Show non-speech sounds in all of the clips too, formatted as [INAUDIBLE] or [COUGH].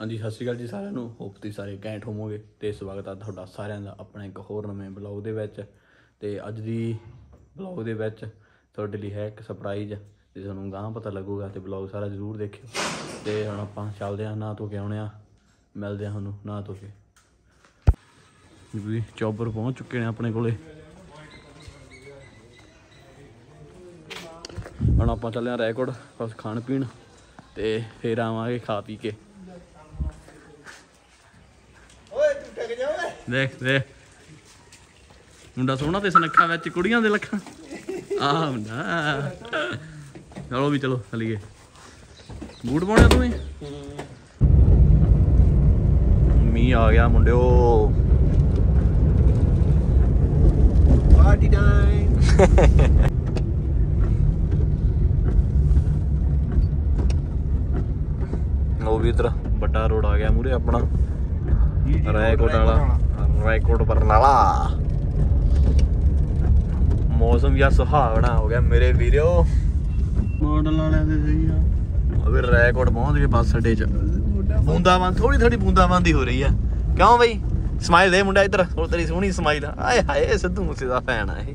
ਹਾਂਜੀ, ਸਤਿ ਸ਼੍ਰੀ ਅਕਾਲ ਜੀ ਸਾਰਿਆਂ ਨੂੰ। ਹੋਪ ਤੁਸੀਂ ਸਾਰੇ ਘੈਂਟ ਹੋਵੋਗੇ ਤੇ ਸਵਾਗਤ ਆ ਤੁਹਾਡਾ ਸਾਰਿਆਂ ਦਾ ਆਪਣਾ ਇੱਕ ਹੋਰ ਨਵੇਂ ਬਲੌਗ ਦੇ ਵਿੱਚ। ਤੇ ਅੱਜ ਦੀ ਬਲੌਗ ਦੇ ਵਿੱਚ ਤੁਹਾਡੇ ਲਈ ਹੈ ਇੱਕ ਸਰਪ੍ਰਾਈਜ਼ ਤੇ ਤੁਹਾਨੂੰ ਗਾਂ ਪਤਾ ਲੱਗੂਗਾ ਤੇ ਬਲੌਗ ਸਾਰਾ ਜ਼ਰੂਰ ਦੇਖਿਓ। ਤੇ ਹੁਣ ਆਪਾਂ ਚੱਲਦੇ ਹਾਂ ਨਾ ਧੋ ਕੇ ਆਉਣੇ ਆ। ਮਿਲਦੇ ਹਾਂ ਤੁਹਾਨੂੰ ਨਾ ਧੋ ਕੇ। ਵੀ ਚੌਬਰ ਪਹੁੰਚ ਚੁੱਕੇ ਨੇ ਆਪਣੇ ਕੋਲੇ। ਹੁਣ ਆਪਾਂ ਚੱਲੇ ਆ ਰੈਕੋਰਡ, ਬਸ ਖਾਣ ਪੀਣ ਤੇ ਫੇਰ ਆਵਾਂਗੇ ਖਾ ਪੀ ਕੇ ਓਏ ਤੂੰ ਟਕ ਜਾ ਓਏ ਦੇਖ ਦੇਖ। ਮੁੰਡਾ ਸੋਹਣਾ ਤੇ ਸੁਨੱਖਾ ਵਿੱਚ ਕੁੜੀਆਂ ਦੇ ਲੱਖਾਂ। ਆਹ ਮੁੰਡਾ। ਚਲੋ ਵੀ ਚਲੋ ਚਲੀਏ। ਬੂਟ ਪਾਉਣੇ ਤੂੰ ਮੀਂਹ ਆ ਗਿਆ ਮੁੰਡਿਓ। ਪਾਰਟੀ ਟਾਈਮ ਉਹ ਵੀ ਇਧਰ ਵੱਡਾ ਰੋਡ ਆ ਗਿਆ ਮੂਰੇ ਆਪਣਾ। ਰਾਏਕੋਟ ਵਾਲਾ। ਰਾਏਕੋਟ ਬਰਨਾਲਾ ਮੌਸਮ ਯਾ ਸੁਹਾਵਣਾ ਹੋ ਗਿਆ ਮੇਰੇ ਵੀਰੋ। ਮਾਡਲ ਵਾਲਿਆਂ ਦੇ ਸਹੀ ਆ। ਅਬੇ ਰਾਏਕੋਟ ਪਹੁੰਚ ਗਏ ਬੱਸ ਅੱਡੇ 'ਚ। ਬੂੰਦਾਬਾਂਦ ਥੋੜੀ ਥੋੜੀ ਬੂੰਦਾਬਾਂਦੀ ਹੋ ਰਹੀ ਆ। ਕਿਉਂ ਬਈ? ਸਮਾਈਲ ਦੇ ਮੁੰਡਾ ਇੱਧਰ। ਹੋਰ ਤੇਰੀ ਸੋਹਣੀ ਸਮਾਈਲ ਆਏ ਹਾਏ ਸਿੱਧੂ ਮੂਸੇ ਦਾ ਫੈਨ ਆ ਇਹ।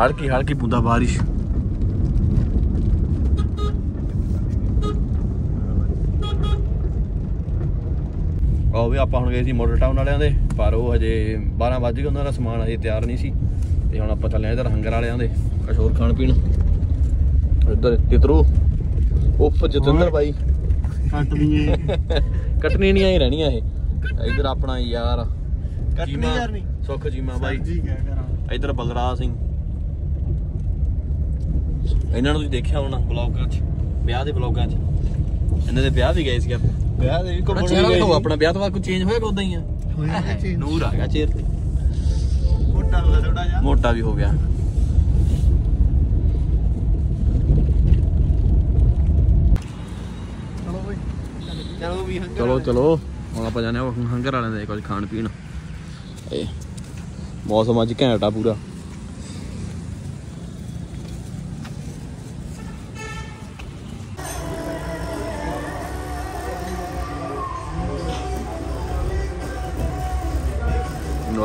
ਹਲਕੀ ਹਲਕੀ ਬੂੰਦਾ ਬਾਰਿਸ਼ ਉਹ ਵੀ ਆਪਾਂ ਹੁਣ ਗਏ ਸੀ ਮੋਟਰ ਟਾਊਨ ਵਾਲਿਆਂ ਦੇ ਪਰ ਉਹ ਹਜੇ 12 ਵਜ ਉਹਨਾਂ ਦਾ ਸਮਾਨ ਹਜੇ ਤਿਆਰ ਨਹੀਂ ਸੀ। ਤੇ ਹੁਣ ਆਪਾਂ ਚੱਲੇ ਆ ਇਧਰ ਹੰਗਰ ਵਾਲਿਆਂ ਦੇ ਹੋਰ ਖਾਣ ਪੀਣ। ਇੱਧਰ ਤਿਤਰੂ ਉੱਪ ਜਤਿੰਦਰ ਬਾਈ। ਕੱਟ ਦਈਏ [LAUGHS] ਕਟਣੀ ਨਹੀਂ ਆਈ ਰਹਿਣੀਆਂ ਇਹ। ਇੱਧਰ ਆਪਣਾ ਯਾਰ ਕੱਟਣੀ ਚੀਮਾ, ਕਰਨੀ ਸੁੱਖ ਜੀਮਾ ਬਾਈ। ਜੀ ਕਹਿ ਕਰਾਂ। ਇੱਧਰ ਬਲਰਾਜ ਸਿੰਘ। ਇਹਨਾਂ ਨੂੰ ਤੁਸੀਂ ਦੇਖਿਆ ਹੋਣਾ ਬਲੌਗਾਂ 'ਚ ਵਿਆਹ ਦੇ ਬਲੌਗਾਂ 'ਚ। ਇਹਨਾਂ ਦੇ ਵਿਆਹ ਵੀ ਗਏ ਸੀ ਆਪਾਂ। ਵਿਆਹ ਦੇ ਵੀ ਆਪਣਾ ਘੁੰਮਣ ਚਿਹਰਾ ਗਏ ਦਿਖਾਓ ਆਪਣਾ ਵਿਆਹ ਤੋਂ ਬਾਅਦ ਕੋਈ ਚੇਂਜ ਹੋਇਆ ਕਿ ਉਦਾਂ ਹੀ ਆ। ਹੋਇਆ ਚੇਂਜ ਨੂਰ ਆ ਗਿਆ ਚਿਹਰੇ ਤੇ। ਮੋਟਾ ਹੋ ਗਿਆ ਥੋੜਾ ਜਿਹਾ। ਮੋਟਾ ਵੀ ਹੋ ਗਿਆ। ਚਲੋ ਚਲੋ ਵੀ ਹੰਗਰ ਚਲੋ ਚਲੋ। ਹੁਣ ਆਪਾਂ ਜਾਣੇ ਹੰਗਰ ਵਾਲਿਆਂ ਦੇ ਕੁਝ ਖਾਣ ਪੀਣ। ਇਹ ਮੌਸਮ ਅੱਜ ਘੈਂਟ ਆ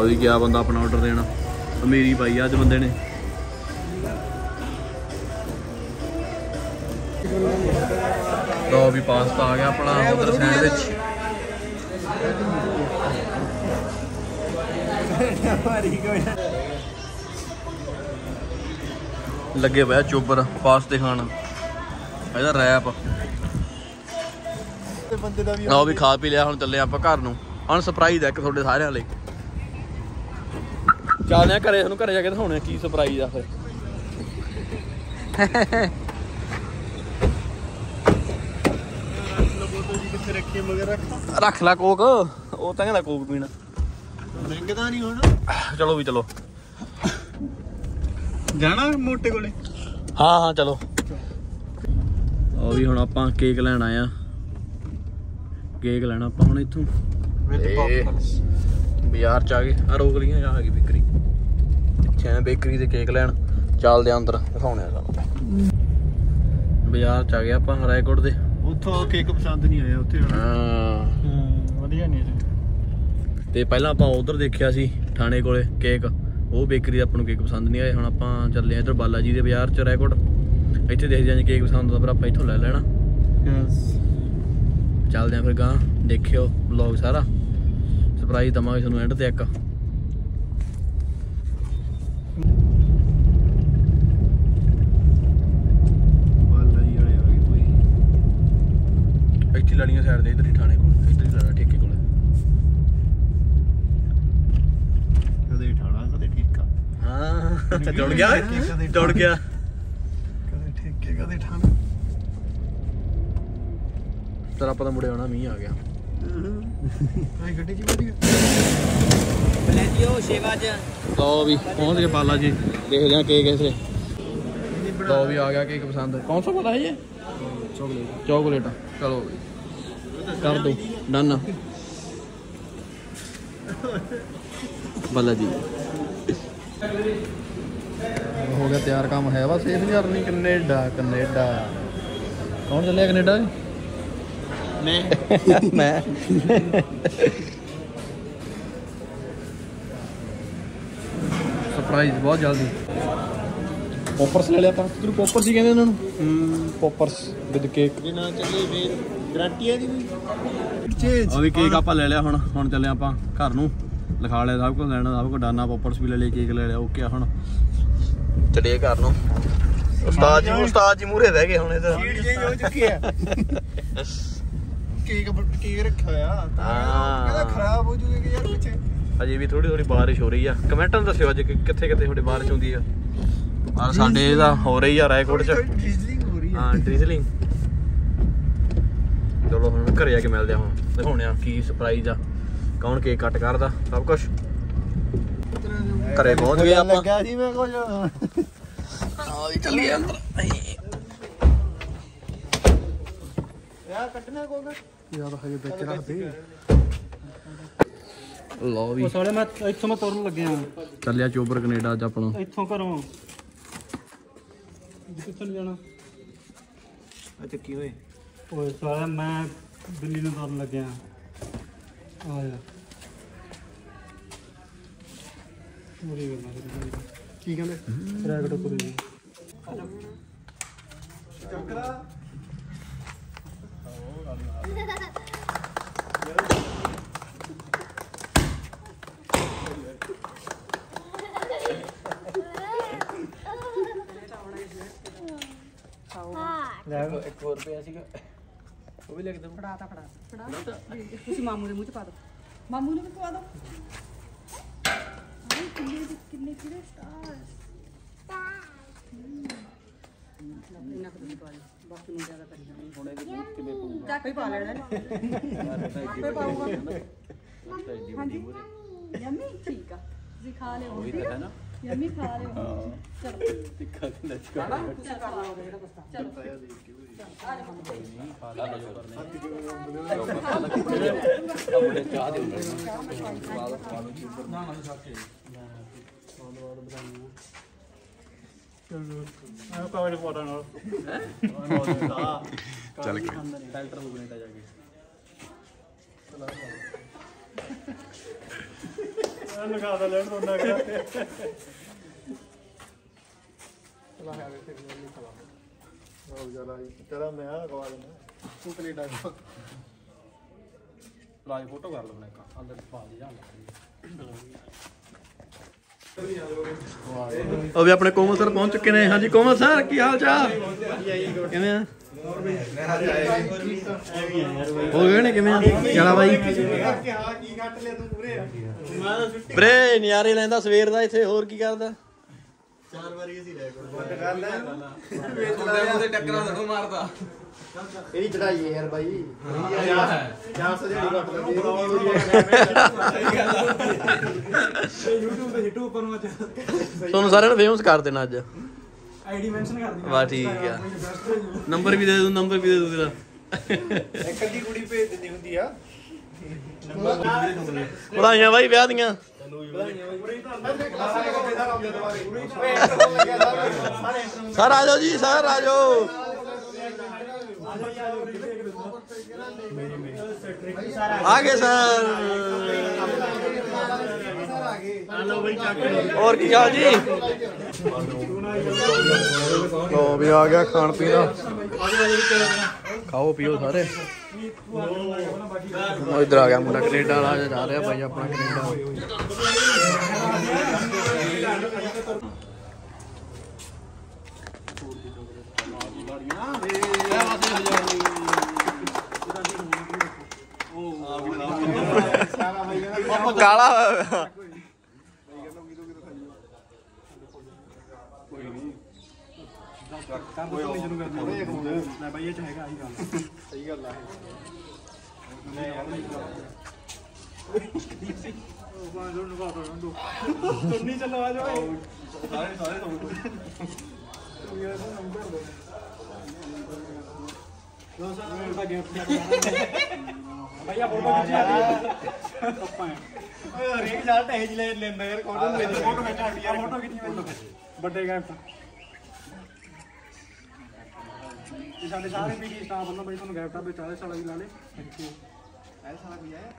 ਪੂਰਾ ਨੋਦੀ ਗਿਆ ਬੰਦਾ ਆਪਣਾ ਆਰਡਰ ਦੇਣਾ। ਅਮੀਰੀ ਪਾਈ ਅੱਜ ਬੰਦੇ ਨੇ। ਲੋ ਵੀ ਪਾਸਤਾ ਆ ਗਿਆ ਆਪਣਾ ਉਧਰ ਸੈਂਡਵਿਚ ਲੱਗੇ ਹੋਇਆ ਚੋਬਰ ਪਾਸਤੇ ਖਾਣ। ਇਹਦਾ ਰੈਪ ਤੇ ਵੀ ਖਾ ਪੀ ਲਿਆ, ਹੁਣ ਚੱਲੇ ਆਪਾਂ ਘਰ ਨੂੰ। ਹੁਣ ਹੈ ਇੱਕ ਤੁਹਾਡੇ ਸਾਰਿਆਂ ਲਈ। ਚੱਲਦੇ ਆ ਘਰੇ ਤੁਹਾਨੂੰ ਘਰੇ ਜਾ ਕੇ ਦਿਖਾਉਣੇ ਕੀ ਸਰਪ੍ਰਾਈਜ਼ ਆ ਫਿਰ। ਰੱਖੀ ਲੈ ਕੋਕ ਉਹ ਤਾਂ ਕਹਿੰਦਾ ਕੋਕ ਪੀਣਾ। ਲੰਘਦਾ ਨਹੀਂ ਹੁਣ। ਚਲੋ ਵੀ ਚਲੋ। ਜਾਣਾ ਮੋਟੇ ਕੋਲੇ? ਹਾਂ ਹਾਂ ਚਲੋ। ਉਹ ਵੀ ਹੁਣ ਆਪਾਂ ਕੇਕ ਲੈਣ ਆਏ ਆ। ਕੇਕ ਲੈਣਾ ਆਪਾਂ ਹੁਣ ਇੱਥੋਂ। ਬਾਜ਼ਾਰ ਚ ਆ ਗਏ। ਆ ਰੋਕ ਲੀਆਂ ਆ ਗਈ ਬੇਕਰੀ। ਛੇ ਬੇਕਰੀ ਦੇ ਕੇਕ ਲੈਣ। ਚੱਲਦੇ ਆ ਅੰਦਰ ਦਿਖਾਉਣੇ ਆ ਤੁਹਾਨੂੰ ਬਾਜ਼ਾਰ ਚ ਆ ਗਏ ਆਪਾਂ ਰਾਏਕੋਟ ਦੇ। ਉੱਥੋਂ ਕੇਕ ਪਸੰਦ ਨਹੀਂ ਆਇਆ ਉੱਥੇ ਹਾਂ। ਹੂੰ ਵਧੀਆ ਨਹੀਂ ਸੀ। ਤੇ ਪਹਿਲਾਂ ਆਪਾਂ ਉਧਰ ਦੇਖਿਆ ਸੀ ਥਾਣੇ ਕੋਲੇ ਕੇਕ। ਉਹ ਬੇਕਰੀ ਦਾ ਆਪਾਂ ਨੂੰ ਕੇਕ ਪਸੰਦ ਨਹੀਂ ਆਇਆ ਹੁਣ ਆਪਾਂ ਚੱਲੇ ਆ ਇਧਰ ਬਾਲਾ ਜੀ ਦੇ ਬਾਜ਼ਾਰ ਚ ਰਾਏਕੋਟ। ਇੱਥੇ ਦੇਖਦੇ ਆਂ ਜੇ ਕੇਕ ਪਸੰਦ ਆਉਂਦਾ ਫਿਰ ਆਪਾਂ ਇੱਥੋਂ ਲੈ ਲੈਣਾ। ਯੈਸ ਚੱਲਦੇ ਆਂ ਫਿਰ ਗਾਂ ਦੇਖਿਓ ਵਲੌਗ ਸਾਰਾ। ਸਰਪ੍ਰਾਈਜ਼ ਦਵਾਂਗੇ ਤੁਹਾਨੂੰ ਐਂਡ ਤੇ ਇੱਕ। ਬਾਲਾ ਜੀ ਵਾਲੇ ਆ ਗਏ ਕੋਈ। ਇੱਥੇ ਲੜੀਆਂ ਸਾਈਡ ਦੇ ਇਧਰ ਹੀ ਥਾਣੇ ਕੋਲ ਇੱਧਰ ਹੀ ਲੜਾ ਠੇਕੇ ਕੋਲ। ਕਦੇ ਠਾਣਾ ਕਦੇ ਠੀਕਾ। ਹਾਂ ਜੁੜ ਗਿਆ। ਜੁੜ ਗਿਆ। ਕਦੇ ਠੇਕੇ ਕਦੇ ਠਾਣਾ। ਚਲ ਆਪਾਂ ਤਾਂ ਮੁੜੇ ਆਉਣਾ ਮੀਂਹ ਆ ਗਿਆ। ਆਈ ਗੱਡੀ ਚ ਵਧੀਆ ਬਲੈਂਡੀਓ ਸੇਵਾ ਚ ਲਓ ਵੀ, ਪਹੁੰਚ ਗਏ ਬਾਲਾ ਜੀ। ਦੇਖਦੇ ਆ ਕੇਕ ਇਸੇ ਲਓ ਵੀ, ਆ ਗਿਆ ਕੇਕ ਪਸੰਦ। ਕੌਣ ਸਾ ਵਾਲਾ ਹੈ ਇਹ? ਚਾਕਲੇਟ। ਚਾਕਲੇਟ ਚਲੋ ਕਰ ਦੋ, ਡਨ। ਬਾਲਾ ਜੀ। ਹੋ ਗਿਆ ਤਿਆਰ ਕੰਮ, ਹੈ ਵਾ ਸੇਫ ਜਰਨੀ ਕੈਨੇਡਾ ਕੈਨੇਡਾ। ਕੌਣ ਚੱਲਿਆ ਕੈਨੇਡਾ? ਮੈਂ। [LAUGHS] ਮੈਂ। ਸਰਪ੍ਰਾਈਜ਼ ਬਹੁਤ ਜਲਦੀ। ਪੋਪਰਸ ਲੈ ਲਿਆ ਆਪਾਂ। ਤੈਨੂੰ ਪੋਪਰਸ ਹੀ ਕਹਿੰਦੇ ਉਹਨਾਂ ਨੂੰ? ਹੂੰ ਪੋਪਰਸ ਵਿਦ ਕੇਕ ਜੇ ਨਾ ਚੱਲੇ ਫੇਰ ਗਾਰੰਟੀ ਹੈ ਦੀ ਕੋਈ ਉਹ ਵੀ ਕੇਕ ਆਪਾਂ ਲੈ ਲਿਆ ਹੁਣ। ਹੁਣ ਚੱਲੇ ਆਪਾਂ ਘਰ ਨੂੰ। ਲਿਖਾ ਲਿਆ ਸਭ ਕੁਝ ਲੈਣਾ ਸਭ ਕੁਝ ਡਾਨਾ ਪੋਪਰਸ ਵੀ ਲੈ ਲਏ ਕੇਕ ਲੈ ਲਿਆ ਓਕੇ ਹੁਣ। ਚੱਲੀਏ ਘਰ ਨੂੰ। ਉਸਤਾਦ ਜੀ ਉਸਤਾਦ ਜੀ ਮੂਰੇ ਬਹਿ ਗਏ ਹੁਣ ਇਹਦਾ ਸੀਟ ਚੇਂਜ ਹੋ ਚੁੱਕੀ ਹੈ [LAUGHS] ਕੇਕ ਕੇਕ ਰੱਖਿਆ ਹੋਇਆ। ਤਾਂ। ਕਹਿੰਦਾ ਖਰਾਬ ਹੋ ਜੂਗੇ ਯਾਰ ਪਿੱਛੇ। ਅਜੇ ਵੀ ਥੋੜੀ ਥੋੜੀ ਬਾਰਿਸ਼ ਹੋ ਰਹੀ ਆ। ਕਮੈਂਟਾਂ ਦੱਸਿਓ ਅੱਜ ਕਿੱਥੇ ਕਿੱਥੇ ਤੁਹਾਡੇ ਬਾਰਿਸ਼ ਹੁੰਦੀ ਆ। ਆ ਸਾਡੇ ਇਹਦਾ ਹੋ ਰਹੀ ਆ ਰਾਏਕੋਟ ਚ। ਡਿਜ਼ਲਿੰਗ ਹੋ ਰਹੀ ਹੈ ਹਾਂ ਡ੍ਰਿਜ਼ਲਿੰਗ। ਚਲੋ ਹੁਣ ਘਰੇ ਜਾ ਕੇ ਮਿਲਦੇ ਆ ਹੁਣ। ਦਿਖਾਉਣੇ ਆ ਕੀ ਸਰਪ੍ਰਾਈਜ਼ ਆ। ਕੌਣ ਕੇਕ ਕੱਟ ਕਰਦਾ ਸਭ ਕੁਝ ਘਰੇ ਪਹੁੰਚ ਗਏ ਆਪਾਂ। ਲੱਗਿਆ ਸੀ ਮੈਂ ਕੁਝ ਆ ਵੀ ਚੱਲੀਏ ਅੰਦਰ। ਯਾਰ ਕੱਟਣਾ ਕੋਗਾ ਯਾਰ ਹਜੇ ਵਿੱਚ ਰੱਖ ਦੇ ਲਓ ਵੀ। ਉਹ ਸਾਲੇ ਮੈਂ ਇੱਥੋਂ ਮੈਂ ਤੁਰਨ ਲੱਗਿਆ ਚੱਲਿਆ ਚੋਬਰ ਕੈਨੇਡਾ ਅੱਜ ਆਪਣਾ ਇੱਥੋਂ ਘਰੋਂ। ਕਿੱਥੇ ਨੂੰ ਜਾਣਾ? ਆ ਚੱਕੀ ਹੋਏ ਓਏ ਸਾਲੇ ਮੈਂ ਦਿੱਲੀ ਨੂੰ ਤੁਰਨ ਲੱਗਿਆ। ਆ ਜਾ। ਕੀ ਕਹਿੰਦੇ? ਰੈਗਟ ਕਰੂ ਜੀ ਇੱਕ ਹੋਰ ਰੁਪਿਆ ਸੀਗਾ ਉਹ ਵੀ ਲਿਖ ਦਮ ਫੜਾਤਾ ਫੜਾ ਫੜਾ ਤੁਸੀਂ ਮਾਮੂ ਦੇ ਮੂੰਹ ਚ ਪਾ ਦਿਓ ਮਾਮੂ ਨੂੰ ਵੀ ਪਵਾ ਦਿਓ ਆਏ ਕਿੰਨੇ ਦੇ- ਕਿੰਨੇ ਕਿਹੜੇ ਸਟਾਰ ਇੰਨਾ ਕੁ ਤੁਸੀਂ ਪਾ ਦਿਓ ਬਾਕੀ ਨੂੰ ਜ਼ਿਆਦਾ ਕਰੀ ਜਾਣੀ ਹੁਣ ਕਿਵੇਂ ਪਾਉਂਗਾ ਆਪੇ ਪਾ ਲੈਣਾ। ਆਪੇ ਪਾਊਗਾ ਹਾਂਜੀ। ਯਮੀ ਠੀਕ ਆ। ਤੁਸੀਂ ਖਾ ਲਿਓ। ਉਹ ਤਾਂ ਹੈ ਨਾ। ਯਮੀ ਖਾ ਲਿਓ। ਚਲੋ। ਤਿੱਖਾ ਕਿੰਨਾ ਆ ਕਾਗਜ਼ ਪਾ ਦੇਣਾ ਚੱਲ ਕੇ ਫਿਲਟਰ ਹੋ ਕੈਨੇਡਾ ਜਾ ਕੇ ਲਗਾ ਦਾ ਲੈਣ ਤੋਂ ਨਾ ਕਰ ਤੇਰਾ ਮੈਂ ਆ ਗਵਾ ਦੇਣਾ ਤੂੰ ਕੈਨੇਡਾ ਦਾ ਲਾਈਵ ਫੋਟੋ ਕਰ ਲਓ ਇੱਕ, ਅੰਦਰ ਪਾ ਦੇ ਜਾਂ ਉਹ ਵੀ ਆਪਣੇ ਕੋਮਲ ਸਰ ਪਹੁੰਚ ਚੁੱਕੇ ਨੇ। ਹਾਂਜੀ, ਕੋਮਲ ਸਰ, ਕੀ ਹਾਲ ਚਾਲ? ਕਿਵੇਂ ਆ? ਹੋ ਗਏ ਨੇ ਕਿਵੇਂ ਆ? ਚਲਾ ਬਾਈ? ਹਾਂ ਨਿਆਰੇ ਲੈਂਦਾ ਸਵੇਰ ਦਾ ਇੱਥੇ, ਹੋਰ ਕੀ ਕਰਦਾ? ਚਾਰ ਵਾਰੀ ਅਸੀਂ ਲੈ ਕੋਲ ਕਰ ਲੈ ਇਹਦੀ ਚੜਾਈ ਹੈ ਯਾਰ ਬਾਈ ਜਾਂ ਸੋ ਜਿਹੜੀ ਕੱਟ ਲੱਗੀ YouTube ਤੇ ਹਿੱਟੂ ਉੱਪਰ ਨੂੰ ਅੱਜ ਤੁਹਾਨੂੰ ਸਾਰਿਆਂ ਨੂੰ ਫੇਮਸ ਕਰ ਦੇਣਾ ਅੱਜ ਆਈਡੀ ਮੈਂਸ਼ਨ ਕਰ ਦੀ ਵਾਹ ਠੀਕ ਆ ਨੰਬਰ ਵੀ ਦੇ ਦੂੰ ਨੰਬਰ ਵੀ ਦੇ ਦੂੰ ਤੇਰਾ ਇੱਕ ਅੱਧੀ ਕੁੜੀ ਭੇਜ ਦਿੰਦੀ ਹੁੰਦੀ ਆ ਵਧਾਈਆਂ ਬਾਈ ਵਿਆਹ ਦੀਆਂ ਸਰ ਆ ਜਾਓ ਜੀ ਸਰ ਆ ਜਾਓ ਆ ਗਏ ਸਰ ਹੋਰ ਕੀ ਹਾਲ ਜੀ? ਲੋ ਵੀ ਆ ਗਿਆ ਖਾਣ ਪੀਣ। ਦਾ ਖਾਓ ਪੀਓ ਸਾਰੇ। ਉਹ ਇਧਰ ਆ ਗਿਆ ਮੁੰਡਾ ਕੈਨੇਡਾ ਵਾਲਾ ਜਾ ਰਿਹਾ ਭਾਈ ਆਪਣਾ ਕੈਨੇਡਾ। ਕਾਲਾ ਹੋਇਆ ਹੋਇਆ। ਮੈਂ ਬਾਈ ਇਹ ਚ ਹੈਗਾ ਆਹੀ ਗੱਲ ਸਹੀ ਗੱਲ ਆ ਤੁਰਨੀ ਚੱਲੋ ਆ ਜਾਓ ਭਈਆ ਫੋਟੋ ਖਿੱਚੀ ਆ ਪੱਪਾ ਹਰੇਕ ਸਾਲ ਟਹਿਜ ਲੈ ਲੈਂਦਾ ਯਾਰ ਕੋਲ ਨੂੰ ਮੇਰੇ ਫੋਟੋ ਖਿੱਚ ਆ ਫੋਟੋ ਖਿੱਚੀ ਫੋਟੋ ਖਿੱਚ ਵੱਡੇ ਗੈਪ ਇਹ ਸਾਡੇ ਸਾਰੇ ਪੀਡੀ ਸਟਾਫ ਵੱਲੋਂ ਬਈ ਤੁਹਾਨੂੰ ਗੈਪ ਟਾਪ ਵਿੱਚ ਚਾਲੇ ਸਾਲਾ ਵੀ ਲਾ ਲੇ ਇੱਥੇ ਐ ਸਾਲਾ ਕੋਈ ਆਇਆ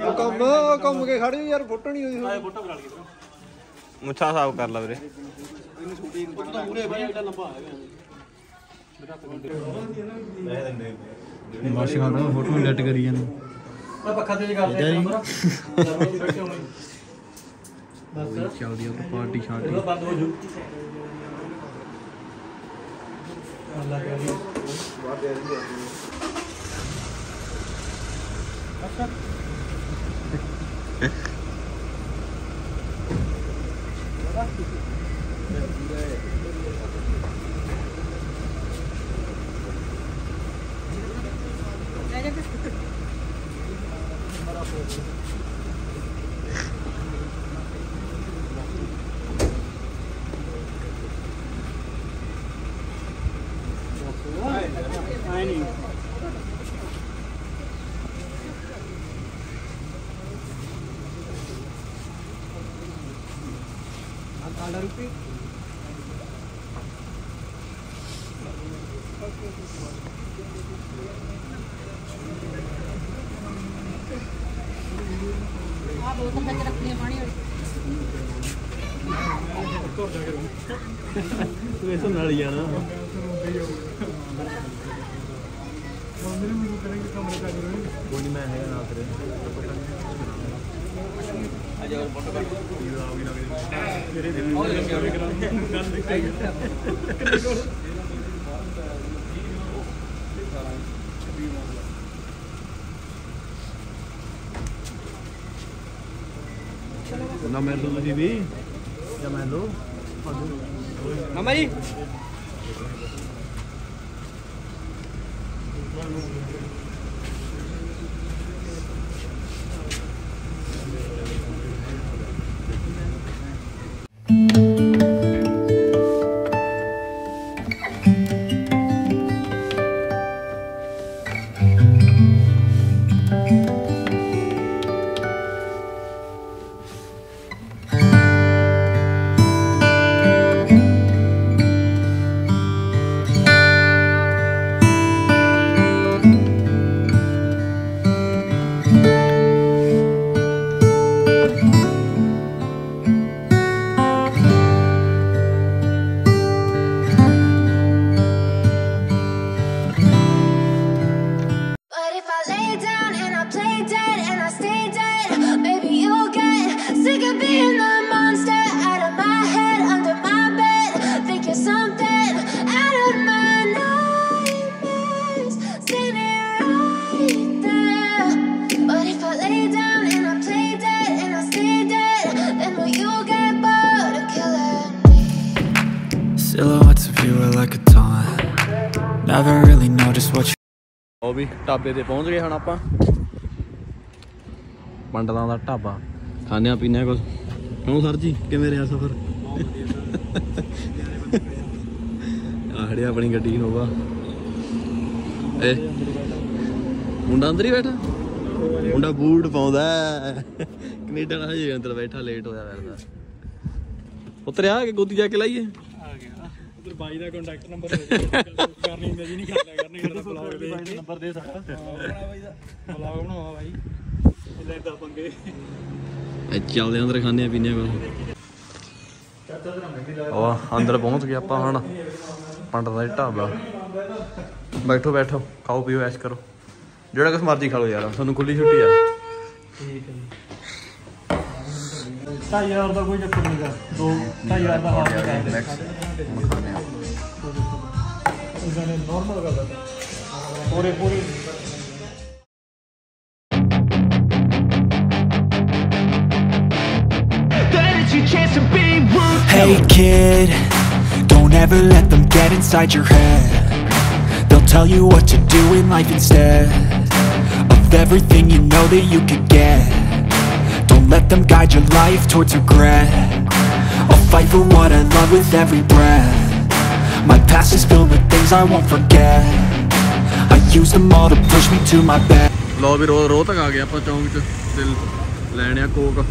ਉਹ ਕੰਮ ਉਹ ਕੰਮ ਕੇ ਖੜੀ ਯਾਰ ਫੋਟੋ ਨਹੀਂ ਹੋਈ ਆਏ ਫੋਟੋ ਕਰਾ ਲਈ ਮੁੱਛਾਂ ਸਾਫ਼ ਕਰ ਲਾ ਵੀਰੇ ਬਸ ਖਾਣਾ ਫੋਟੋ ਐਡਿਟ ਕਰੀ ਜਾਂਦੇ। ਪੱਖਾ ਤੇਜ਼ ਕਰ ਦੇ ਨੰਬਰ ਬੈਠੇ ਹੋਣੇ ਚੱਲਦੀ ਆ ਪਾਰਟੀ ਸ਼ਾਰਟੀ ਬੰਦ ਹੋ ਜੂ। ਅੱਲਾ ਕਰੀ ਆਏ ਨਹੀਂ। ਆ ਬੋਤਲ ਵਿੱਚ ਰੱਖਣੀ ਆ ਪਾਣੀ ਵਾਲੀ ਤੂੰ ਇਸ ਨਾਲ ਹੀ ਜਾਣਾ ਕੋਈ ਨਹੀਂ ਮੈਂ ਹੈਗਾ ਨਾਲ ਤੇਰੇ ਨਾ ਮੈਂ ਲਓ ਤੁਸੀਂ ਵੀ ਜਾਂ ਮੈਂ ਲਓ ਮਮਾ ਜੀ But Silhouettes of you are like a taunt. Never really know just what you ਉਹ ਵੀ ਢਾਬੇ ਤੇ ਪਹੁੰਚ ਗਏ ਹੁਣ ਆਪਾਂ। ਪੰਡਤਾਂ ਦਾ ਢਾਬਾ। ਖਾਣਿਆ ਪੀਣਿਆ ਕੁਝ ਕਿਉਂ ਸਰ ਜੀ? ਕਿਵੇਂ ਰਿਹਾ ਸਫ਼ਰ? ਆਹੜੀ ਆਪਣੀ ਗੱਡੀ ਨੋਵਾ ਏ ਮੁੰਡਾ ਅੰਦਰ ਹੀ ਬੈਠਾ। ਮੁੰਡਾ ਬੂਟ ਪਾਉਂਦਾ। ਕੈਨੇਡਾ ਨਾਲ ਹਜੇ ਅੰਦਰ ਬੈਠਾ ਲੇਟ ਹੋਇਆ ਫਿਰਦਾ ਉਤਰਿਆ ਕਿ ਗੋਦੀ ਜਾ ਕੇ ਲਾਈਏ। ਆ ਗਿਆ। ਉਧਰ ਬਾਈ ਦਾ ਕੰਟੈਕਟ ਨੰਬਰ ਕਰਨੀ ਹੁੰਦਾ ਜੀ ਨਹੀਂ ਕਰਦਾ ਕਰਨੀ ਕਰਦਾ ਬਲੌਗ ਦੇ ਬਾਈ ਦਾ ਨੰਬਰ ਦੇ ਸਕਦਾ? ਬਾਈ ਦਾ। ਬਲੌਗ ਬਣਾਵਾ ਬਾਈ। ਲੈ ਦਾ ਪੰਗੇ। ਇਹ ਚੱਲਦੇ ਅੰਦਰ ਖਾਣੇ ਪੀਣੇ ਕੋਲ ਉਹ ਅੰਦਰ ਪਹੁੰਚ ਗਏ ਆਪਾਂ ਹੁਣ। ਪੰਡਤ ਦਾ ਢਾਬਾ। ਬੈਠੋ ਬੈਠੋ। ਖਾਓ ਪੀਓ ਐਸ਼ ਕਰੋ। ਜਿਹੜਾ ਕੁਛ ਮਰਜ਼ੀ ਖਾ ਲਓ ਯਾਰ ਤੁਹਾਨੂੰ ਖੁੱਲੀ ਛੁੱਟੀ ਆ ਠੀਕ ਹੈ ਜੀ 2500 ਦਾ ਕੋਈ ਚੱਕਰ ਨਹੀਂ ਗਾ ਦੋ 2500 ਦਾ ਹਾਲ ਕਰ ਦੇ ਇਹਨਾਂ ਨੇ ਨਾਰਮਲ ਕਰ ਦਿੱਤਾ ਪੂਰੇ ਪੂਰੀ Hey kid, don't ever let them get inside your head. They'll tell you what to do in life instead Give everything you know that you could get. Don't let them guide your life towards regret. I'll fight for what I love with every breath. My past is filled with things I won't forget. I use them all to push me to my best. ਲੋ ਵੀ ਰੋ ਰੋ ਤੱਕ ਆ ਗਏ ਆਪਾਂ ਚੌਂਕ 'ਚ। ਦਿਲ ਲੈਣਿਆ Coke.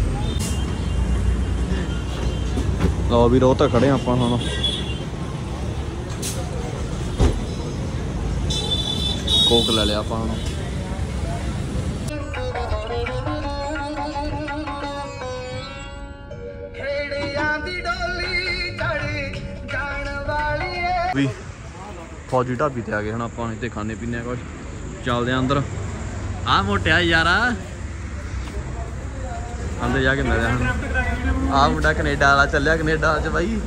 ਲੋ ਵੀ ਰੋ ਤੱਕ ਖੜੇ ਆਪਾਂ ਹੁਣ। ਕੋਕ ਲੈ ਲਿਆ ਵੀ ਫੌਜੀ ਢਾਬੀ ਤੇ ਆ ਗਏ ਹੁਣ ਆਪਾਂ ਇੱਥੇ ਖਾਣੇ ਪੀਣੇ ਆ ਕੁਝ ਚੱਲਦੇ ਆ ਅੰਦਰ। ਆ ਮੋਟਿਆ ਯਾਰਾ। ਅੰਦਰ ਜਾ ਕੇ ਮਿਲਦੇ ਹੁਣ। ਆ ਮੁੰਡਾ ਕੈਨੇਡਾ ਵਾਲਾ ਚੱਲਿਆ ਕੈਨੇਡਾ ਚ ਬਾਈ।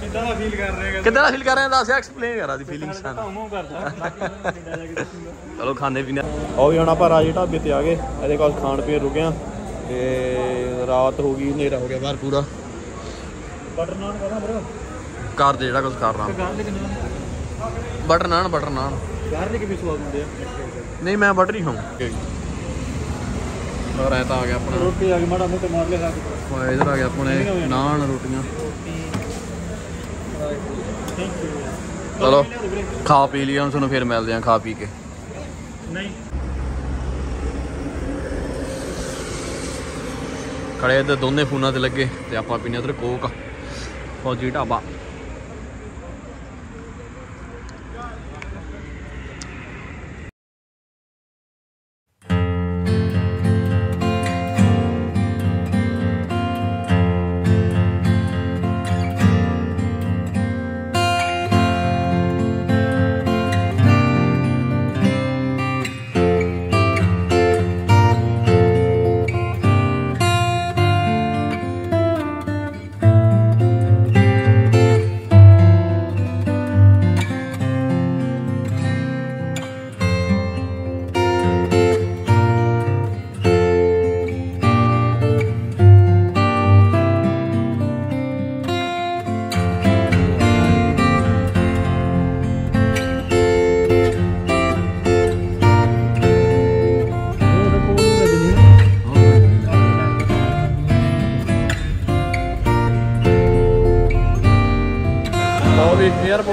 ਕਿੱਦਾਂ ਦਾ ਫੀਲ ਕਰ ਰਹੇ ਕਿੱਦਾਂ ਦਾ ਫੀਲ ਕਰ ਰਿਹਾ ਦੱਸ ਐਕਸਪਲੇਨ ਕਰਾ ਦੀ ਫੀਲਿੰਗਸ ਸਾਨੂੰ। ਚਲੋ ਖਾਣੇ ਪੀਣੇ। ਉਹ ਵੀ ਹੁਣ ਆਪਾਂ ਰਾਜੇ ਢਾਬੇ ਤੇ ਆ ਗਏ। ਇਹਦੇ ਕੋਲ ਖਾਣ ਪੀਣ ਰੁਕੇ ਆ। ਤੇ ਰਾਤ ਹੋ ਗਈ ਹਨੇਰਾ ਹੋ ਗਿਆ ਬਾਹਰ ਪੂਰਾ। ਬਟਰ ਨਾਨ ਕਰਾਂ ਬਰੋ ਕਰ ਦੇ ਜਿਹੜਾ ਕੁਝ ਕਰ ਰਹਾ। Garlic naan butter naan butter naan garlic ਵੀ ਸਵਾਦ ਹੁੰਦੇ ਆ। ਨਹੀਂ ਮੈਂ ਬਟਰ ਹੀ ਖਾਉਂ ਔਰ ਐ ਤਾਂ ਆ ਗਿਆ ਆਪਣਾ। ਰੋਟੀ ਆ ਗਈ ਮਾੜਾ ਮੋਟਾ ਮਾਰ ਲਿਆ ਰੱਖ ਹੁਣ ਇਧਰ ਆ ਗਿਆ ਆਪਣੇ ਨਾਨ ਰੋਟੀਆਂ। ਥੈਂਕ ਯੂ ਚਲੋ ਖਾ ਪੀ ਲਿਆ ਹੁਣ ਤੁਹਾਨੂੰ ਫਿਰ ਮਿਲਦੇ ਆ ਖਾ ਪੀ ਕੇ। ਨਹੀਂ। ਖੜੇ ਤੇ ਦੋਨੇ ਫੋਨਾਂ ਤੇ ਲੱਗੇ ਤੇ ਆਪਾਂ ਪੀਨੇ ਉਧਰ ਕੋਕ। ਫੌਜੀ ਢਾਬਾ।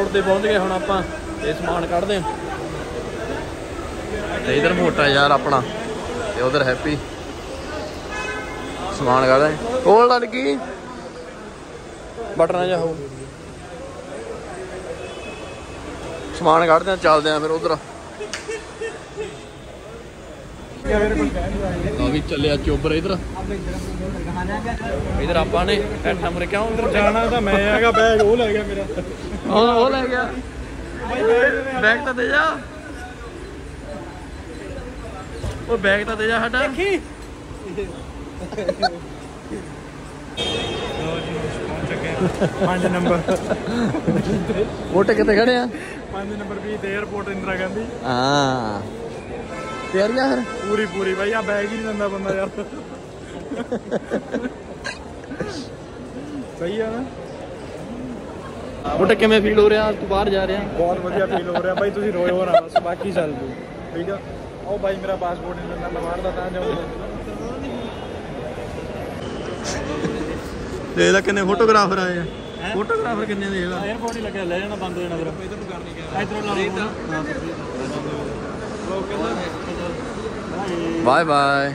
ਵੀ ਤੇ ਪਹੁੰਚ ਗਏ, ਹੁਣ ਆਪਾਂ ਤੇ ਸਮਾਨ ਕੱਢਦੇ ਹਾਂ। ਤੇ ਇਧਰ ਮੋਟਾ ਯਾਰ ਆਪਣਾ, ਤੇ ਉਧਰ ਹੈਪੀ ਸਮਾਨ ਕੱਢਦੇ ਕੋਲ ਲੜ ਗਈ ਬਟਨਾ ਜਾ ਹੋ ਸਮਾਨ ਕੱਢਦੇ ਆ ਚੱਲਦੇ ਆ ਫਿਰ ਉਧਰ। ਲਓ ਵੀ ਚੱਲਿਆ ਚੋਬਰ ਇਧਰ। ਇਧਰ ਆਪਾਂ ਨੇ ਹੈਠਾ ਮਰੇ ਕਿਉਂ ਇਧਰ ਜਾਣਾ ਤਾਂ ਮੈਂ ਹੈਗਾ ਬੈਗ ਉਹ ਲੈ ਗਿਆ ਮੇਰਾ। ਉਹ ਉਹ ਲੈ ਗਿਆ। ਬੈਗ ਤਾਂ ਦੇ ਜਾ। ਉਹ ਬੈਗ ਤਾਂ ਦੇ ਜਾ ਸਾਡਾ। ਦੇਖੀ। ਪੰਜ ਨੰਬਰ। ਮੋਟੇ ਕਿੱਥੇ ਖੜੇ ਆ? ਪੰਜ ਨੰਬਰ ਵੀ ਤੇ 에어ਪੋਰਟ ਇੰਦਰਾ ਗਾਂਧੀ। ਹਾਂ। ਤਿਆਰੀਆਂ ਫਿਰ? ਪੂਰੀ ਪੂਰੀ ਬਾਈ ਆ ਬੈਗ ਹੀ ਨਹੀਂ ਦਿੰਦਾ ਬੰਦਾ ਯਾਰ। ਸਹੀ ਆ ਨਾ। ਮੋਟੇ ਕਿਵੇਂ ਫੀਲ ਹੋ ਰਿਹਾ? ਤੂੰ ਬਾਹਰ ਜਾ ਰਿਹਾ? ਬਹੁਤ ਵਧੀਆ ਫੀਲ ਹੋ ਰਿਹਾ। ਬਾਈ ਤੁਸੀਂ ਰੋਇਓ ਨਾ ਬਸ ਬਾਕੀ ਚੱਲ ਜੂ ਠੀਕ ਆ? ਉਹ ਬਾਈ ਮੇਰਾ ਪਾਸਪੋਰਟ ਨਹੀਂ ਦਿੰਦਾ ਮੈਂ ਬਾਹਰ ਦਾ ਤਾਂ ਜਾਊਂਗਾ। ਦੇਖ ਲੈ ਕਿੰਨੇ ਫੋਟੋਗ੍ਰਾਫਰ ਆਏ ਆ। ਫੋਟੋਗ੍ਰਾਫਰ ਕਿੰਨੇ ਦੇਖ ਲੈ। 에어ਪੋਰਟ ਹੀ ਲੱਗਿਆ ਲੈ ਜਾਣਾ ਬੰਦ ਹੋ ਜਾਣਾ ਫਿਰ। ਇਧਰ ਨੂੰ ਕਰਨੀ ਕਿਹਾ ਇਧਰੋਂ ਲਾ ਲਓ। ਬਾਏ ਬਾਏ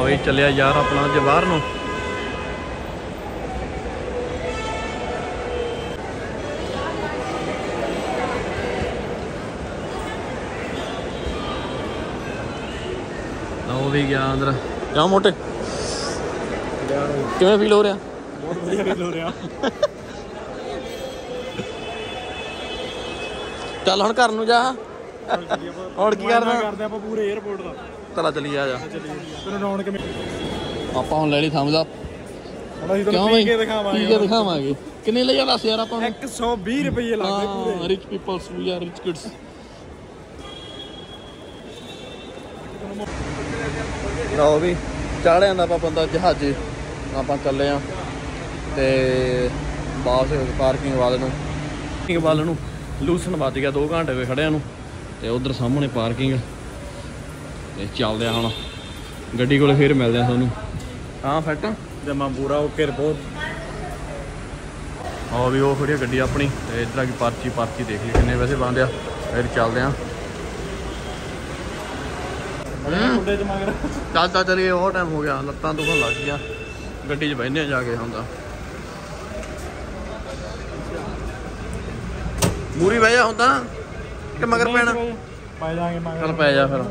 ਓਏ ਚੱਲਿਆ ਯਾਰ ਆਪਣਾ ਅੱਜ ਬਾਹਰ ਨੂੰ। ਉਹ ਵੀ ਗਿਆ ਅੰਦਰ। ਕਿਉਂ ਮੋਟੇ। ਕਿਵੇਂ ਫੀਲ ਹੋ ਰਿਹਾ? ਬਹੁਤ ਵਧੀਆ ਫੀਲ ਹੋ ਰਿਹਾ। ਚੱਲ ਹੁਣ ਘਰ ਨੂੰ ਜਾ। ਹੁਣ ਕੀ ਕਰਨਾ? ਕਰਦੇ ਆਪਾਂ ਪੂਰੇ 에어ਪੋਰਟ ਦਾ ਚਲਾ ਚਲੀ ਜਾ ਜਾ। ਤੈਨੂੰ ਰੌਣਕ ਮਿਲ ਆਪਾਂ ਹੁਣ ਲੈ ਲਈ ਥੰਬਸ ਅਪ ਹੁਣ ਅਸੀਂ ਕਿਉਂ ਤੁਹਾਨੂੰ ਪੀ ਕੇ ਦਿਖਾਵਾਂਗੇ ਪੀ ਕੇ ਦਿਖਾਵਾਂਗੇ। ਕਿੰਨੇ ਲਈ ਦੱਸ ਯਾਰ ਆਪਾਂ ਨੂੰ? 120 ਰੁਪਏ ਲੱਗਦੇ ਪੂਰੇ। Rich peoples we are rich kids ਲਓ ਵੀ ਚੜ ਜਾਂਦਾ ਆਪਾਂ ਬੰਦਾ ਜਹਾਜ਼ੇ। ਆਪਾਂ ਚੱਲੇ ਆ। ਤੇ ਬਾਸ ਪਾਰਕਿੰਗ ਵੱਲ ਨੂੰ। ਪਾਰਕਿੰਗ ਵੱਲ ਨੂੰ। ਲੂਸਨ ਵੱਜ ਗਿਆ 2 ਘੰਟੇ ਹੋਏ ਖੜਿਆਂ ਨੂੰ ਤੇ ਉਧਰ ਸਾਹਮਣੇ ਪਾਰਕਿੰਗ ਤੇ ਚੱਲਦੇ ਆ ਹੁਣ। ਗੱਡੀ ਕੋਲੇ ਫੇਰ ਮਿਲਦੇ ਆ ਤੁਹਾਨੂੰ। ਹਾਂ ਫਿੱਟ ਜਮਾ ਪੂਰਾ ਓਕੇ ਰਿਪੋਰਟ ਆ ਵੀ ਉਹ ਖੜੀ ਆ ਗੱਡੀ ਆਪਣੀ ਤੇ ਇਧਰ ਆ ਕੀ ਪਰਚੀ ਪਰਚੀ ਦੇਖ ਲਈ ਕਿੰਨੇ ਪੈਸੇ ਬਣਦੇ ਆ। ਫਿਰ ਚੱਲਦੇ ਆ ਮੁੰਡੇ ਚ ਮਗਰ। ਚੱਲ ਚੱਲ ਚਲੀਏ ਉਹ ਟਾਈਮ ਹੋ ਗਿਆ ਲੱਤਾਂ ਦੁਖਣ ਲੱਗ ਗਈਆਂ। ਗੱਡੀ 'ਚ ਬਹਿੰਦੇ ਆ ਜਾ ਕੇ ਹੁੰਦਾ ਮੂਰੀ ਬਹਿ ਜਾ ਹੁੰਦਾ ਕਿ ਮਗਰ ਪੈਣਾ? ਪੈ ਜਾਾਂਗੇ ਮਗਰ ਚੱਲ ਪੈ ਜਾ ਫਿਰ।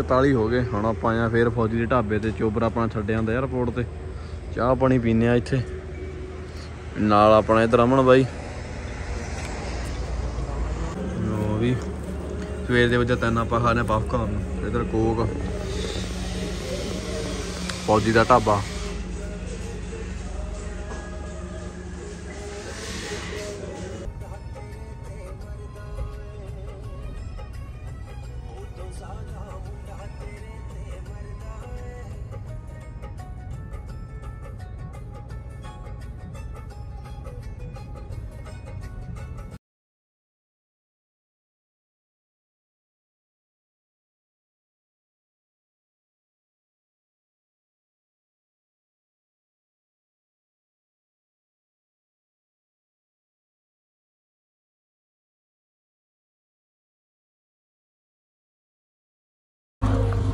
ਆ ਵੀ 3:44 ਹੋ ਗਏ। ਹੁਣ ਆਪਾਂ ਆਇਆ ਫੇਰ ਫੌਜੀ ਦੇ ਢਾਬੇ ਤੇ, ਚੋਬਰ ਆਪਣਾ ਛੱਡਿਆ ਹੁੰਦਾ 에어ਪੋਰਟ ਤੇ। ਚਾਹ ਪਾਣੀ ਪੀਨੇ ਆ ਇੱਥੇ। ਨਾਲ ਆਪਣਾ ਇਧਰ ਅਮਨ ਬਾਈ। ਲੋ ਵੀ, ਸਵੇਰ ਦੇ ਵਜੇ ਤਿੰਨ ਆਪਾਂ ਖਾਣੇ ਪਫਕਾਰਨ ਇਧਰ ਕੋਕ ਫੌਜੀ ਦਾ ਢਾਬਾ।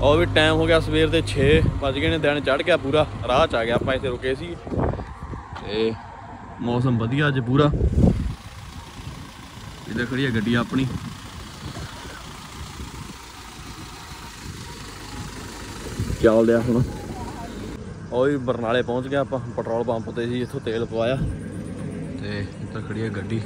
ਉਹ ਵੀ ਟਾਈਮ ਹੋ ਗਿਆ ਸਵੇਰ ਦੇ 6 ਵੱਜ ਗਏ ਨੇ, ਦਿਨ ਚੜ ਗਿਆ ਪੂਰਾ, ਰਾਹ ਚ ਆ ਗਿਆ ਆਪਾਂ ਇੱਥੇ ਰੁਕੇ ਸੀ ਤੇ ਮੌਸਮ ਵਧੀਆ ਅੱਜ ਪੂਰਾ। ਇੱਧਰ ਖੜੀ ਹੈ ਗੱਡੀ ਆਪਣੀ। ਚੱਲਦੇ ਆ ਹੁਣ? ਉਹ ਵੀ ਬਰਨਾਲੇ ਪਹੁੰਚ ਗਿਆ ਆਪਾਂ, ਪੈਟਰੋਲ ਪੰਪ ਤੇ ਸੀ, ਇੱਥੋਂ ਤੇਲ ਪਵਾਇਆ। ਤੇ ਇੱਧਰ ਖੜੀ ਹੈ ਗੱਡੀ।